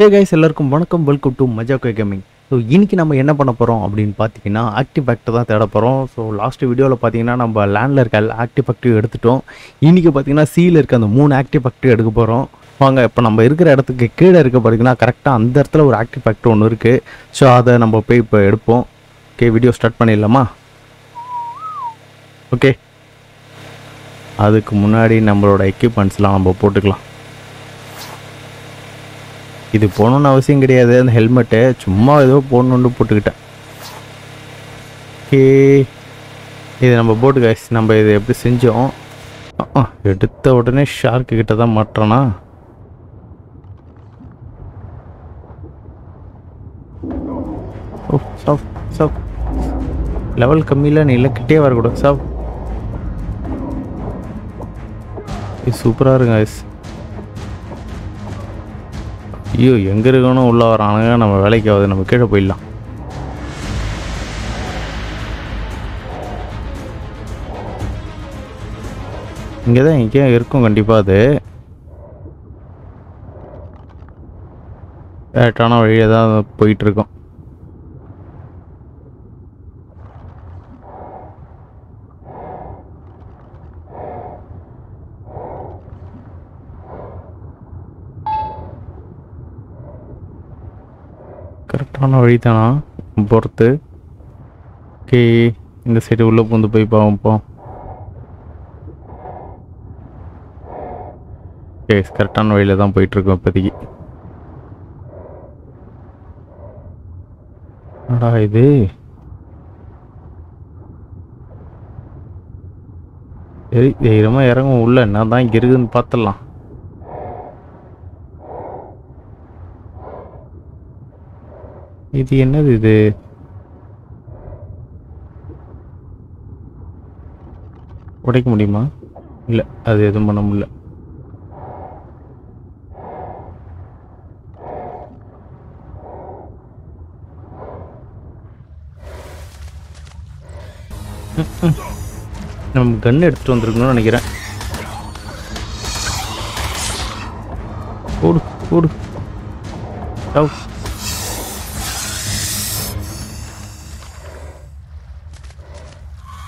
ஹே guys எல்லாருக்கும் வணக்கம். Welcome to மஜாக்கோ கேமிங் ஸோ இன்றைக்கி நம்ம என்ன பண்ண போகிறோம் அப்படின்னு பார்த்தீங்கன்னா ஆக்டிவ் ஆக்டை தான் தேட போகிறோம் ஸோ லாஸ்ட் வீடியோவில் பார்த்தீங்கன்னா நம்ம லேண்டில் இருக்க ஆக்டிவ் ஆக்டிவ் எடுத்துட்டோம். இன்றைக்கி பார்த்தீங்கன்னா சீல இருக்க அந்த மூணு ஆக்டிவ் ஆக்டிவ் எடுக்க போகிறோம் வாங்க இப்போ நம்ம இருக்கிற இடத்துக்கு கீழே இருக்க பார்த்தீங்கன்னா கரெக்டாக அந்த இடத்துல ஒரு ஆக்டிவ் ஆக்டர் ஒன்று இருக்குது ஸோ அதை நம்ம போய் இப்போ எடுப்போம். ஓகே வீடியோ ஸ்டார்ட் பண்ணிடலாமா? ஓகே அதுக்கு முன்னாடி நம்மளோட எக்யூப்மெண்ட்ஸ்லாம் நம்ம போட்டுக்கலாம். இது போகணுன்னு அவசியம் கிடையாது. அந்த ஹெல்மெட்டு சும்மா ஏதோ போடணுன்னு போட்டுக்கிட்டேன். ஓகே இது நம்ம போட்டு கைஸ் நம்ம இது எப்படி செஞ்சோம்? எடுத்த உடனே ஷார்க்கு கிட்ட தான் மாட்டுறோன்னா ஓ சாப் சாப். லெவல் கம்மியில் நீ இல்லை கிட்டே வரக்கூடாது சாப். இது சூப்பராக இருங்க கைஸ் ஐயோ எங்கே இருக்கணும் உள்ளே வரானுங்க. நம்ம வேலைக்கு ஆகுது நம்ம கீழே போயிடலாம். இங்கே தான் இங்கே இருக்கும் கண்டிப்பாக அது. கரெக்டான வழியை தான் போயிட்டுருக்கோம் கரெக்டான வழி தானா போகிறது ஓகே இந்த சைடு உள்ளே பூந்து போய் பார்ப்போம் ஓகே கரெக்டான வழியில் தான் போயிட்டுருக்கோம் இப்போதைக்கு. என்னடா இது? சரி தைரியமாக இறங்கும். உள்ள என்ன தான் இங்கே இருக்குதுன்னு பார்த்துடலாம். இது என்னது இது? உடைக்க முடியுமா? இல்லை அது எதுவும் பண்ண முடியல. நம்ம கன் எடுத்துட்டு வந்துருக்கணும்னு நினைக்கிறேன். ஓடு ஓடு. சாவு.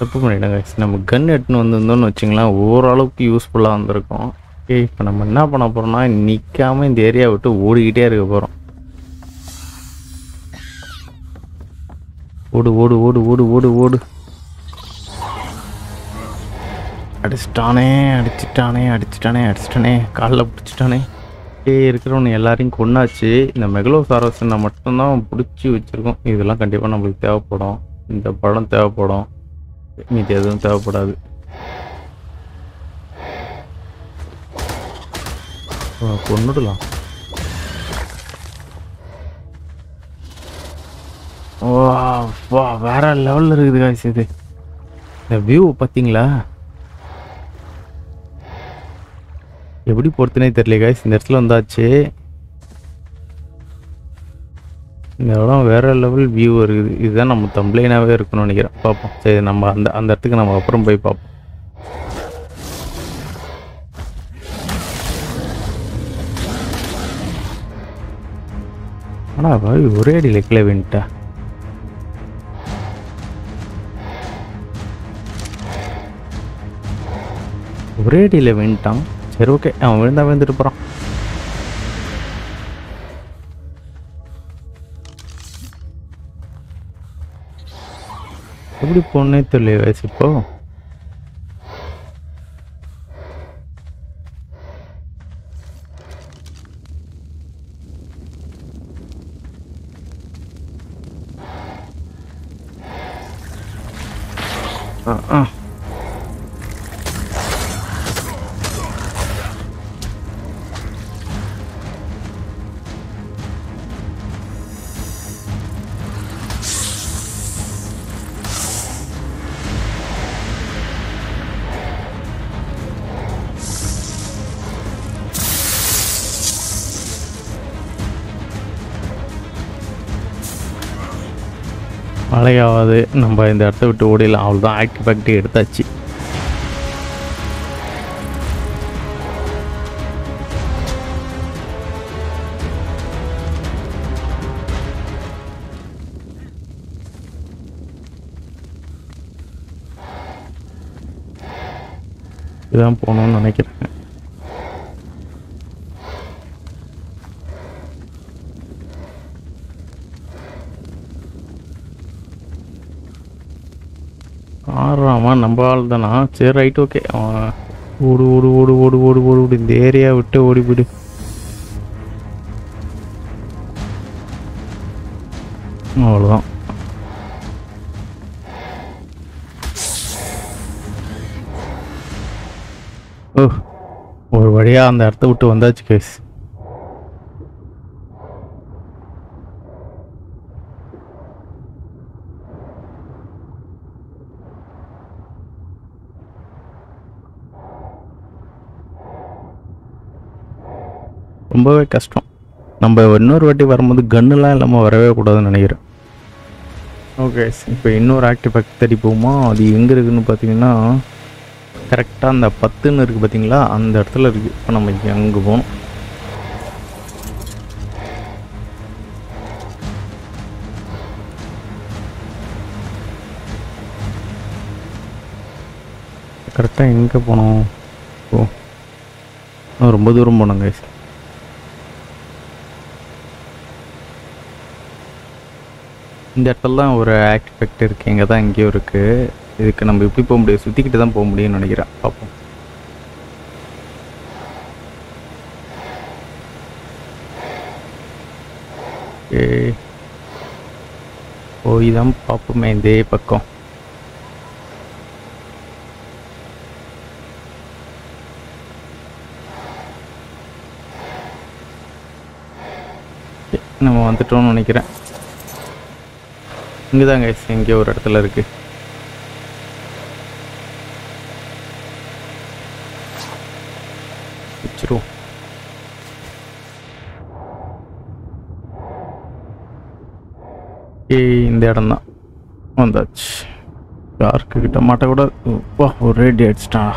தப்பு பண்ணிட்டேங்க நம்ம கன் எடுத்துன்னு வந்திருந்தோம்னு வச்சுங்களேன் ஓரளவுக்கு யூஸ்ஃபுல்லாக வந்திருக்கோம். ஓகே இப்போ நம்ம என்ன பண்ண போகிறோம்னா நிற்காம இந்த ஏரியா விட்டு ஓடிக்கிட்டே இருக்க போகிறோம் ஓடு ஓடு ஓடு ஓடு ஓடு ஓடு. அடிச்சிட்டானே அடிச்சிட்டானே அடிச்சிட்டானே அடிச்சிட்டானே காலில் பிடிச்சிட்டானே. ஏ இருக்கிறவனு எல்லாரையும் கொண்டாச்சு இந்த மெகலோ சாரசனை மட்டும்தான் பிடிச்சி வச்சுருக்கோம். இதெல்லாம் கண்டிப்பாக நம்மளுக்கு தேவைப்படும். இந்த படம் தேவைப்படும். மீதி எதுவும் தேவைப்படாது. கொண்டுடலாம் வா வேற லெவலில் இருக்குது காய்ச்சி இது. இந்த வியூ பார்த்தீங்களா எப்படி பொறுத்துனே தெரியல காய்ஸ் இந்த இடத்துல வந்தாச்சு. இந்த இடம் வேற லெவல் வியூ இருக்குது. இதுதான் நம்ம தம்ப்ளைனாகவே இருக்கணும்னு நினைக்கிறேன். பார்ப்போம். சரி நம்ம அந்த அந்த இடத்துக்கு நம்ம அப்புறம் போய் பார்ப்போம். ஆனால் பாவி ஒரே அடி லெக்கில் வேண்டிட்டா ஒரே அடியில் வேண்டான் சரி ஓகே அவன் விழுந்தா விழுந்துட்டு போகிறான் எப்படி போனே தெரியல வயசு இப்போ மழையாவது நம்ம இந்த இடத்த விட்டு ஓடிடலாம். அவ்வளோ தான் ஆக்டி எடுத்தாச்சு. இதான் போகணும்னு நினைக்கிறேன். ஆடுறாமா நம்ம ஆள் தானா சரி ரைட் ஓகே அவன் ஓடு ஓடு ஓடு ஓடு ஓடு ஓடு ஓடு. இந்த ஏரியா விட்டு ஓடி போயிடு. அவ்வளோதான் ஓ ஒரு வழியா அந்த இடத்த விட்டு வந்தாச்சு கேஸ் ரொம்பவே கஷ்டம். நம்ம இன்னொரு வாட்டி வரும்போது கன்னுலாம் இல்லாமல் வரவே கூடாதுன்னு நினைக்கிறேன். ஓகே இப்போ இன்னொரு ஆக்டிவ் பேக் தேடி போகுமா? அது எங்கே இருக்குதுன்னு பார்த்தீங்கன்னா கரெக்டாக அந்த பத்துன்னு இருக்குது பார்த்தீங்களா? அந்த இடத்துல இருக்குது இப்போ நம்ம அங்கே போகணும். கரெக்டாக எங்கே போனோம்? ஓ. ரொம்ப தூரம் போனோம் கைஸ் இந்த இடத்துல தான் ஒரு ஆக்டிஃபெக்ட் இருக்குது இங்கே தான் எங்கேயோ இருக்குது இதுக்கு நம்ம எப்படி போக முடியும்? சுற்றிக்கிட்டு தான் போக முடியும்னு நினைக்கிறேன். பார்ப்போம். ஏய் போய் தான் பார்ப்போமே இதே பக்கம். நம்ம வந்துட்டோம்னு நினைக்கிறேன். இங்கே தான் கைஸ் இங்கே ஒரு இடத்துல இருக்குது வச்சிருவோம். ஏய் இந்த இடம் தான் வந்தாச்சு. யாருக்கு கிட்ட மாட்ட கூட வா ஒரு ரேடி அடிச்சிட்டான்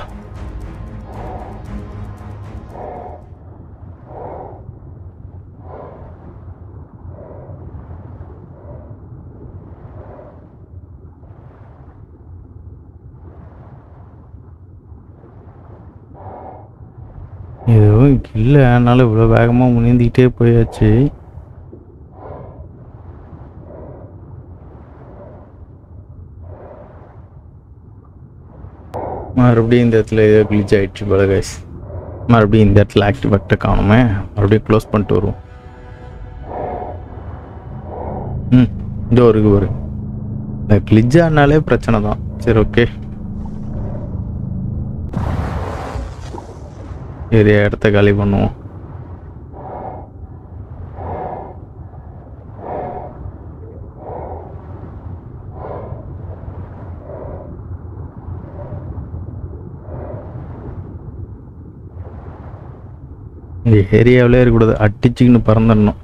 எதுவும் இல்லை அதனால் இவ்வளோ வேகமாக முனிந்துக்கிட்டே போயாச்சு. மறுபடியும் இந்த இடத்துல ஏதோ கிளிச் ஆகிடுச்சு போல கைஸ் மறுபடியும் இந்த இடத்துல ஆக்டிவ் ஆக்டை காணுமே. மறுபடியும் க்ளோஸ் பண்ணிட்டு வருவோம். ம் இதோ இருக்கு ஒரு இந்த ஆனாலே பிரச்சனை தான் சரி ஓகே ஏரியா இடத்த காலி பண்ணுவோம். இந்த ஏரியாவிலே இருக்கக்கூடாது. அடிச்சுக்கின்னு பறந்துடணும்.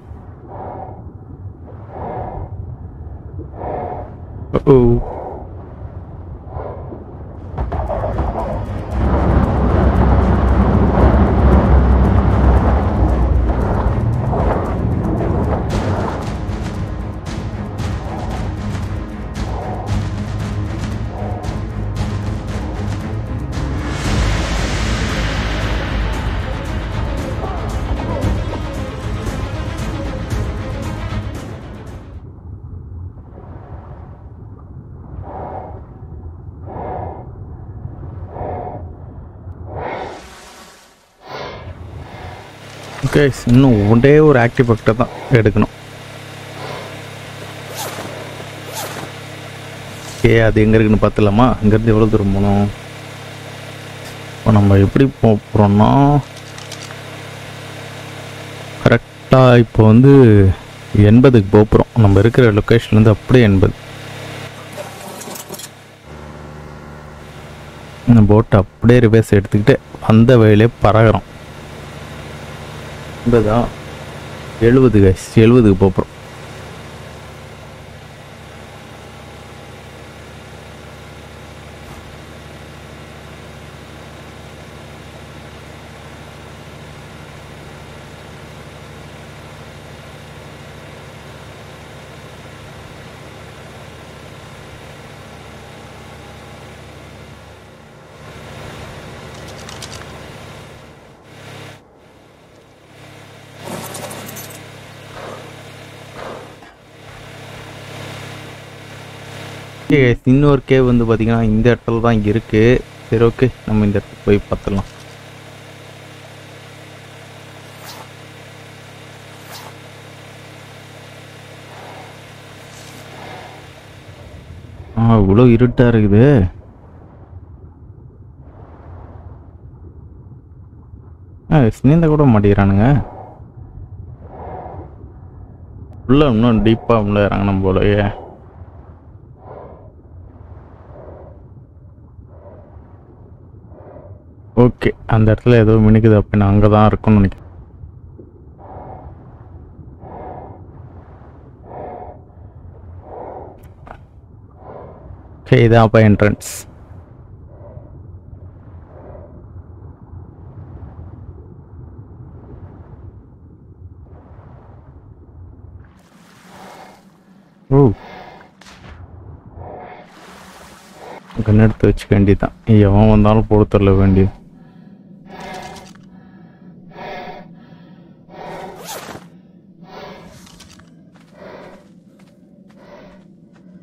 ஓகே இன்னும் ஒரே ஒரு ஆக்டிவ் பக்டை தான் எடுக்கணும். ஓகே அது எங்கே இருக்குன்னு பார்த்துலாமா இங்கேருந்து எவ்வளோ தூரம் போகணும்? இப்போ நம்ம எப்படி போகிறோம்னா கரெக்டாக இப்போ வந்து எண்பதுக்கு போகிறோம் நம்ம இருக்கிற லொக்கேஷன்லேருந்து அப்படியே எண்பது. இந்த போட்டை அப்படியே ரிவர்ஸ் எடுத்துக்கிட்டு அந்த வழியிலே பறகுறோம் எண்பதா எழுபது கைஸ் எழுபதுக்கு போகிறோம் ஓகே இன்னொரு கேவ் வந்து பார்த்தீங்கன்னா இந்த இடத்துல தான் இங்கே இருக்குது சரி ஓகே நம்ம இந்த இடத்துக்கு போய் பார்த்துடலாம். ஆ இவ்வளோ இருட்டாக இருக்குது. ஆ சினிந்த கூட மாட்டேங்கிறானுங்க. உள்ள இன்னும் டீப்பாக உள்ளே இறங்கணும் போலயே. ஓகே அந்த இடத்துல ஏதோ மினுக்குது அப்படின்னு அங்கே தான் இருக்கும்னு நினைக்கிறேன். ஓகே இதான் அப்போ என்ட்ரன்ஸ் ஓ கண் வச்சுக்க வேண்டியதுதான். எவன் வந்தாலும் பொறுத்தள்ள தரல வேண்டியது.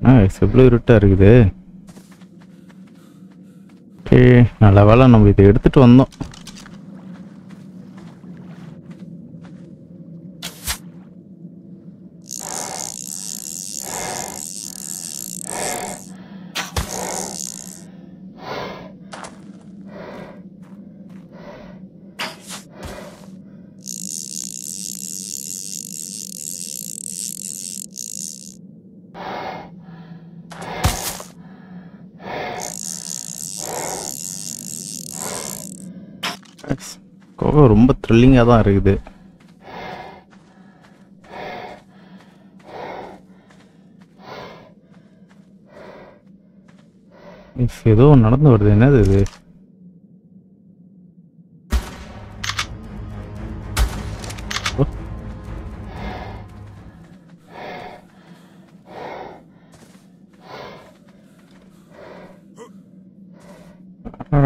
ஆ எவ்வளோ இருட்டாக இருக்குது. ஓகே நல்ல வேலை நம்ம இதை எடுத்துட்டு வந்தோம். ரொம்ப த்ரில்லிங்காக தான் இருக்குது. ஏதோ நடந்து வருது. என்னது இது? ஓ.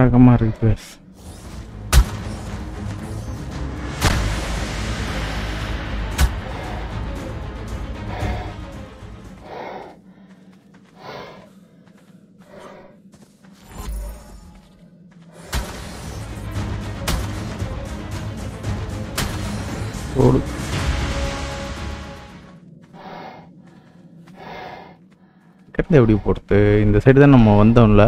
ரகமாக இருக்குது ஓடு கட்டில் எப்படி போடுறது இந்த சைடு தான் நம்ம வந்தோம்ல.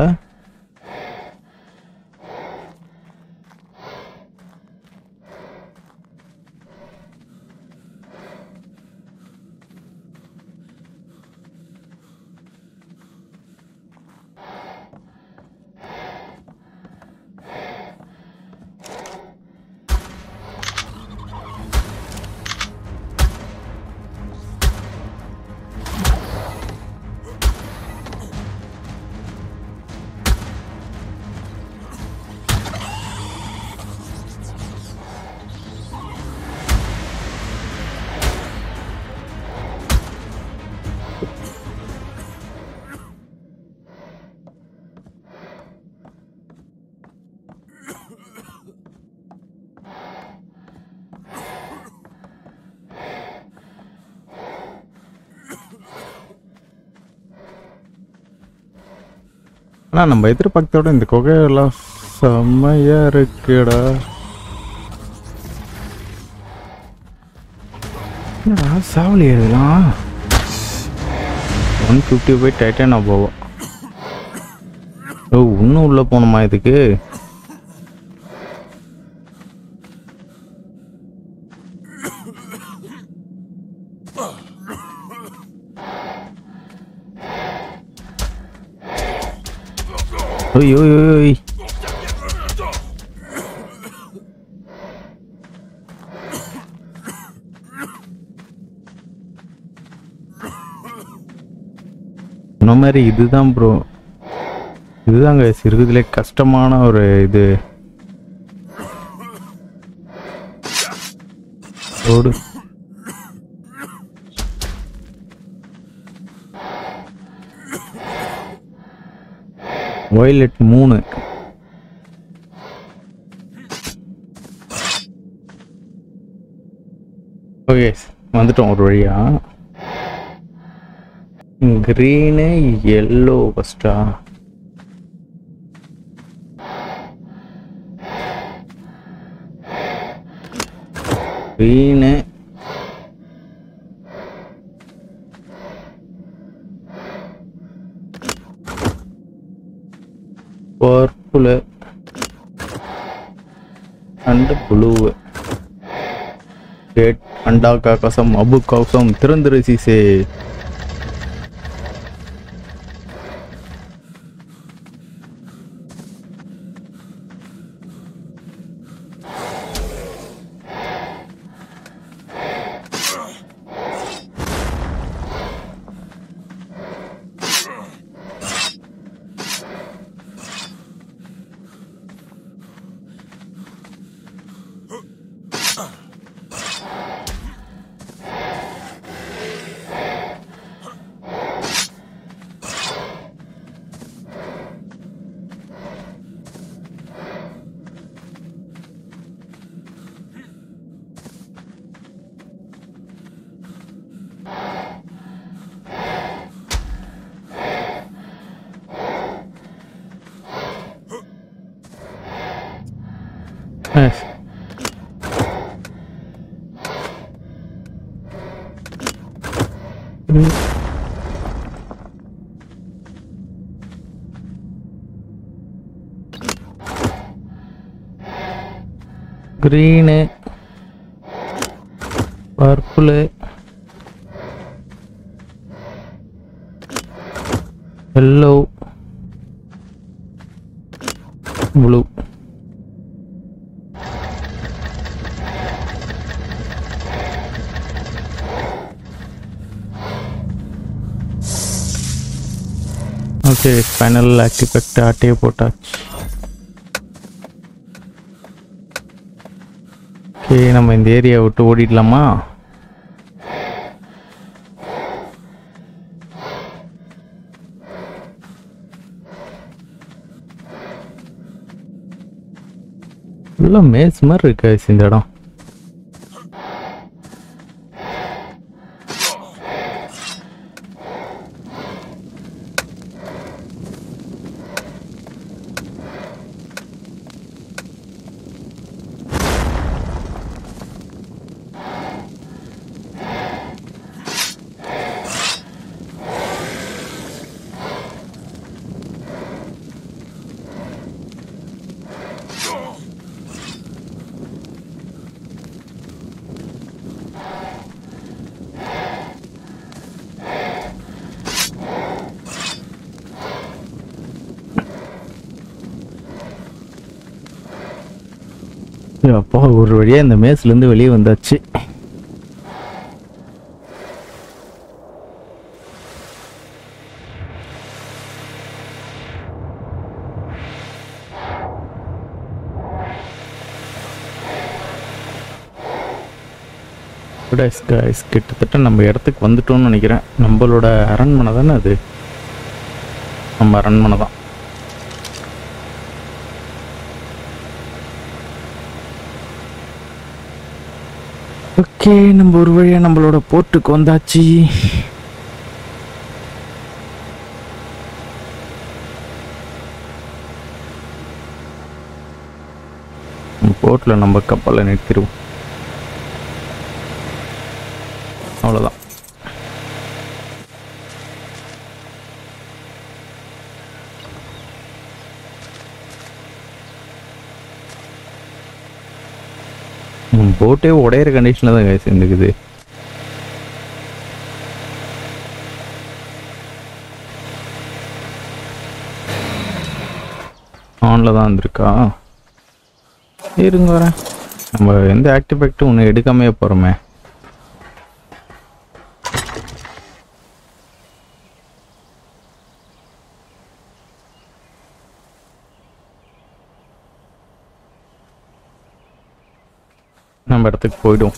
ஆனால் நம்ம எதிர்பார்த்தோட இந்த குகையெல்லாம் செம்மையாக இருக்குடா. என்னடா சாவலி இதெல்லாம்? ஒன் ஃபிஃப்டி போய் டைட்டானா போவோம். ஓ இன்னும் உள்ளே போகணுமா இதுக்கு? ஓய் ஓய் ஓய் சொன்ன மாதிரி இதுதான் ப்ரோ இதுதாங்க இருக்கிறதுலே கஷ்டமான ஒரு இது. ரோடு வயலட் மூணு. ஓகே வந்துட்டோம் ஒரு வழியா. Green yellow ஃபஸ்ட்டா green purple and blue gate அண்டா காக்கசம் அபு காக்கசம் திறந்திரு சீசே. Yes. Green purple yellow okay final activate ஆட்டையே போட்டாச்சு. ஓகே நம்ம இந்த ஏரியா விட்டு ஓடிடலாமா? ஃபுல்லாக மேஸ் மாதிரி இருக்கு இந்த இடம். அப்பா ஒரு வழியா இந்த மேஸ்லேருந்து வெளியே வந்தாச்சு. Guys கிட்டத்தட்ட நம்ம இடத்துக்கு வந்துட்டோம்னு நினைக்கிறேன். நம்மளோட அரண்மனை தானே அது? நம்ம அரண்மனை தான். ஓகே நம்ம ஒரு வழியாக நம்மளோட போர்ட்டுக்கு வந்தாச்சு. போர்ட்டில் நம்ம கப்பலை நிறுத்திடுவோம். அவ்வளோதான் போட்டே உடையிற கண்டிஷனில் தான் கைஸ் இருந்துக்குது. ஆனில் தான் வந்திருக்கா? இருங்க வரேன். நம்ம எந்த ஆக்டிவேக்டும் ஒன்று எடுக்காமே போகிறோமே நம்ம இடத்துக்கு போயிடும்.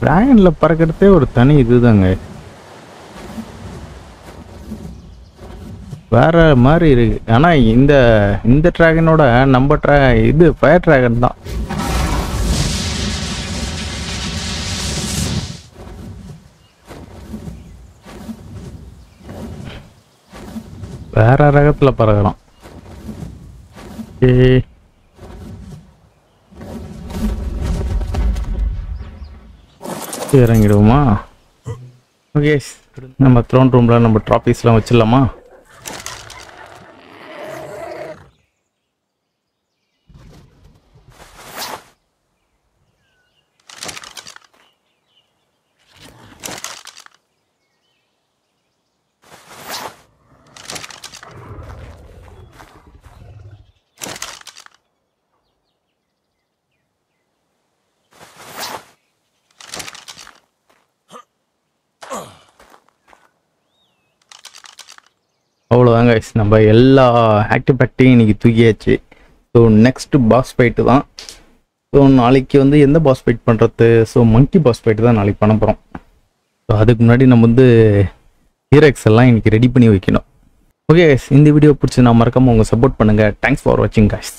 டிராகனில் பறக்கிறதே ஒரு தனி இதுதாங்க. வேற மாதிரி இருக்கு. ஆனால் இந்த இந்த ட்ராகனோட நம்ம ட்ரா இது ஃபயர் ட்ராகன் தான். வேற ரகத்தில் பறக்கலாம் ஏ இறங்கிடுவோமா? ஓகே நம்ம த்ரோன் ரூமில் நம்ம ட்ராஃபீஸ்லாம் வச்சிடலாமா? கைஸ் நம்ம எல்லா ஆக்டிவ் பேக்டையும் இன்னைக்கு தூக்கியாச்சு. ஸோ நெக்ஸ்ட் பாஸ் ஃபைட்டு தான். ஸோ நாளைக்கு வந்து எந்த பாஸ் ஃபைட் பண்ணுறது ஸோ மங்கி பாஸ் ஃபைட்டு தான் நாளைக்கு பண்ண போகிறோம் ஸோ அதுக்கு முன்னாடி நம்ம வந்து ஹீரக்ஸ் எல்லாம் இன்னைக்கு ரெடி பண்ணி வைக்கணும். ஓகே இந்த வீடியோ பிடிச்சி நான் மறக்காம உங்க சப்போர்ட் பண்ணுங்க. தேங்க்ஸ் ஃபார் வாட்சிங் காய்ஸ்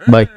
பாய்